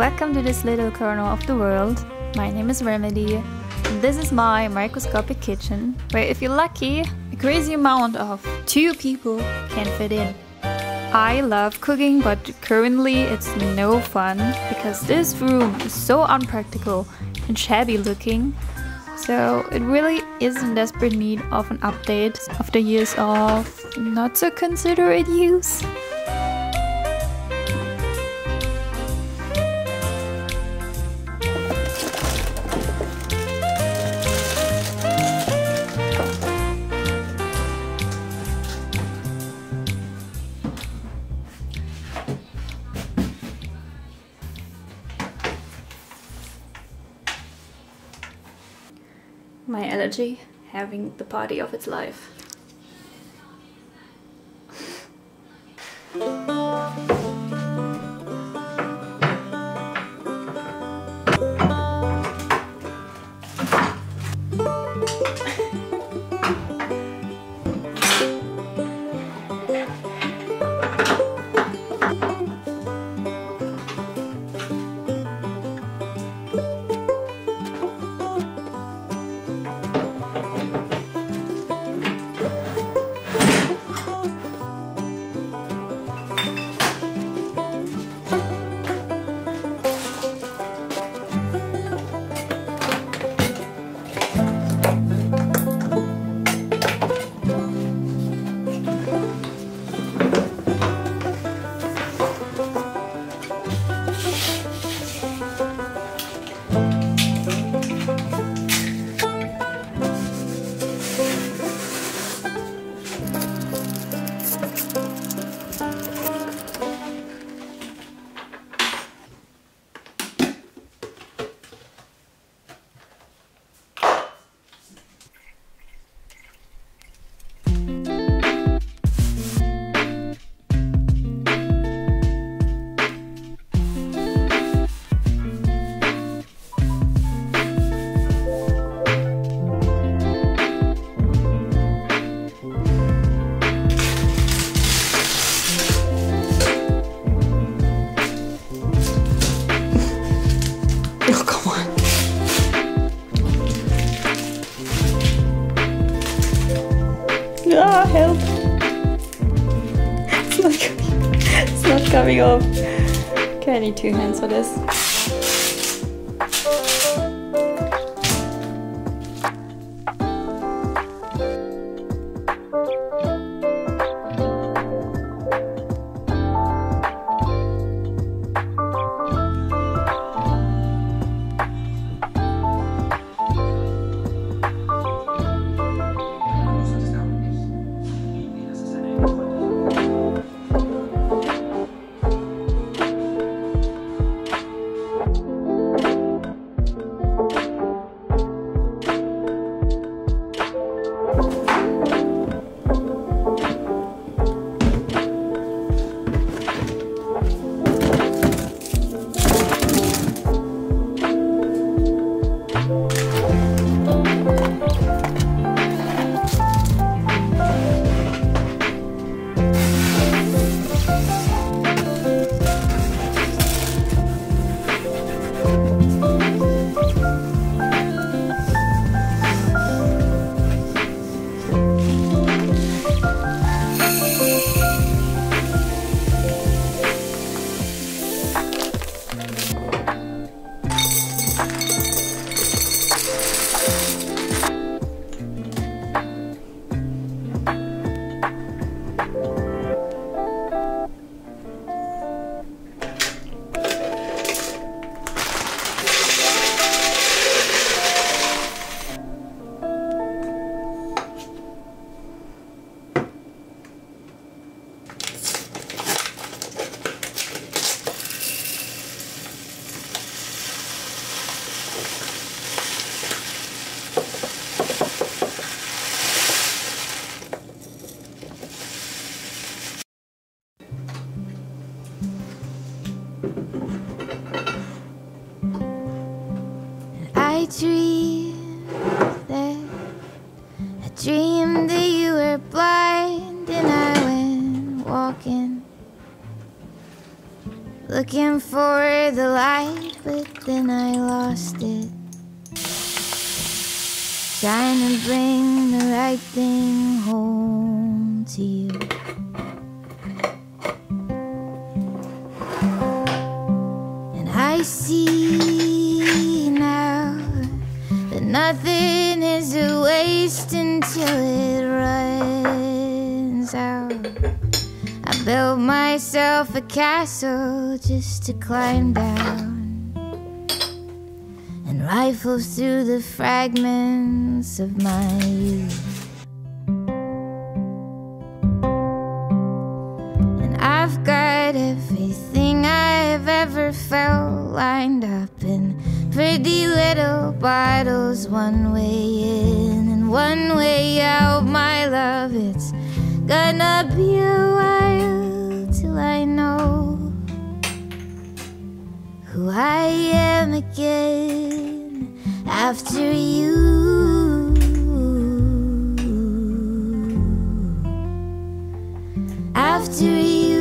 Welcome to this little corner of the world. My name is Remedy. This is my microscopic kitchen, where if you're lucky, a crazy amount of two people can fit in. I love cooking, but currently it's no fun because this room is so unpractical and shabby looking. So it really is in desperate need of an update after years of not so considerate use. My allergy having the party of its life. Ah, help. It's not coming. It's not coming off. Okay, I need two hands for this. Dreamed that you were blind and I went walking looking for the light, but then I lost it. Trying to bring the right thing home to you. And I see now that nothing is a waste until it runs out. I built myself a castle just to climb down and rifle through the fragments of my youth. And I've got everything I've ever felt lined up in pretty little bottles, one way in one way out. My love, it's gonna be a while till I know who I am again after you. After you.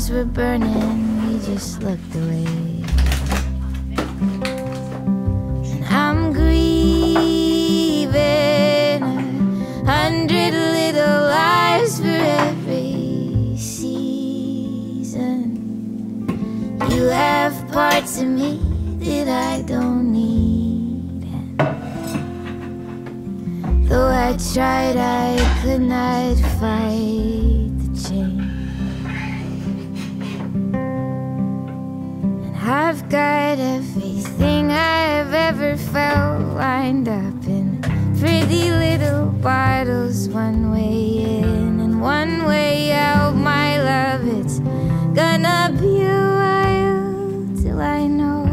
Stars were burning, we just looked away. And I'm grieving a hundred little lives for every season. You have parts of me that I don't need. And though I tried, I could not fight I've everything I've ever felt lined up in pretty little bottles, one way in and one way out. My love, it's gonna be a while till I know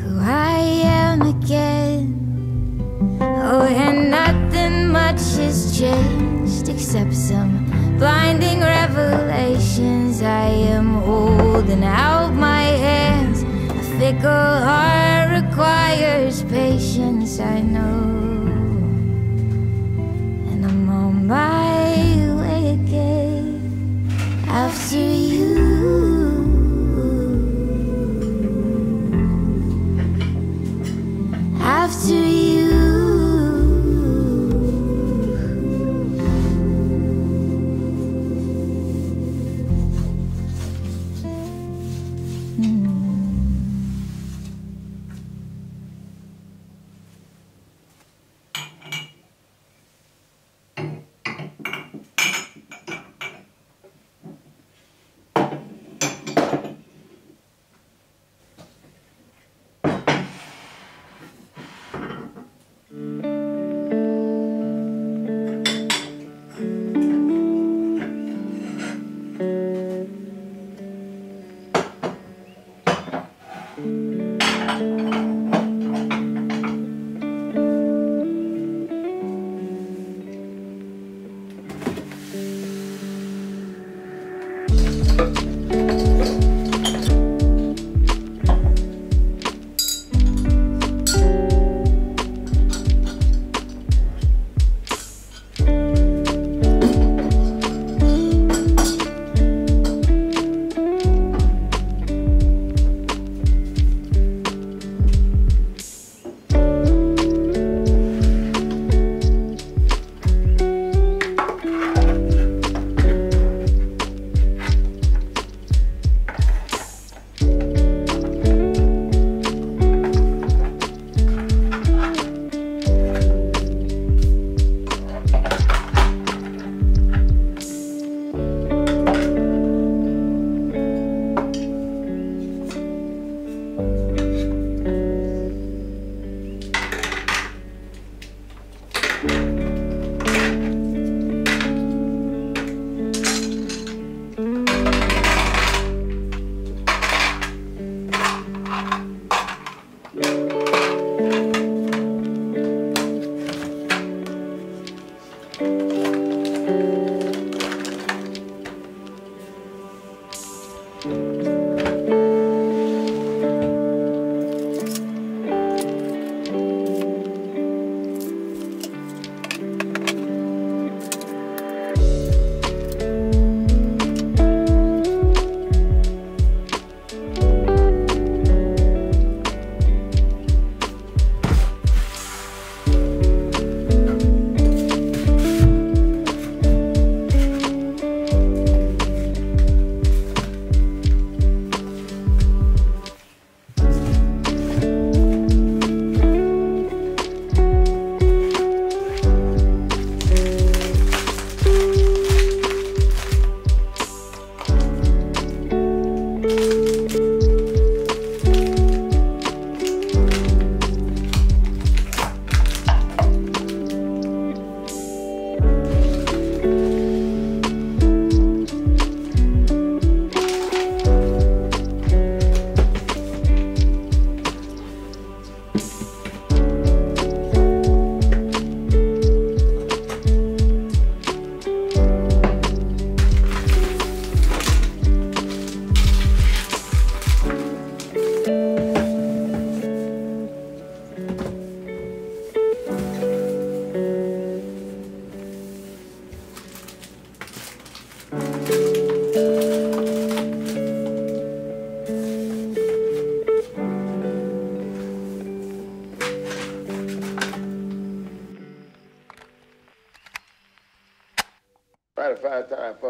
who I am again. Oh, and nothing much has changed except some blinding revelations. I am holding out my hands. A fickle heart requires patience, I know. And I'm on my way again after you.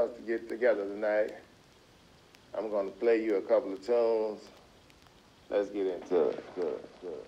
Us to get together tonight. I'm gonna play you a couple of tunes. Let's get into it. Good, good,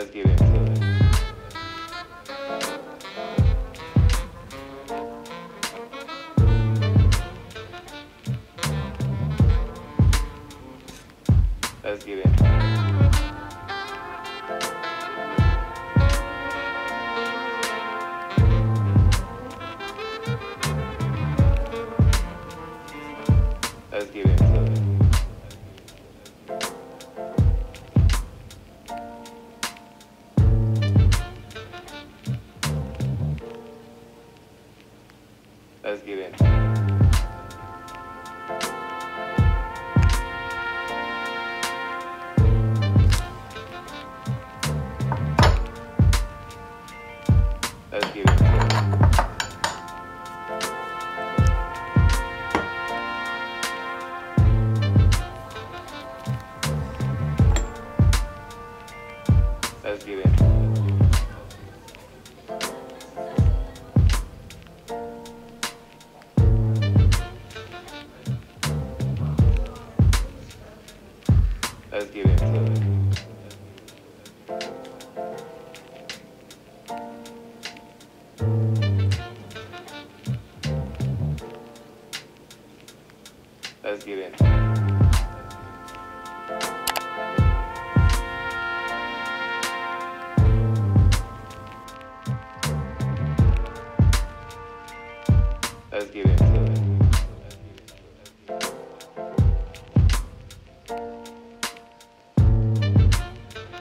Let's get into it. Let's get into it. Let's get into it. Get into it.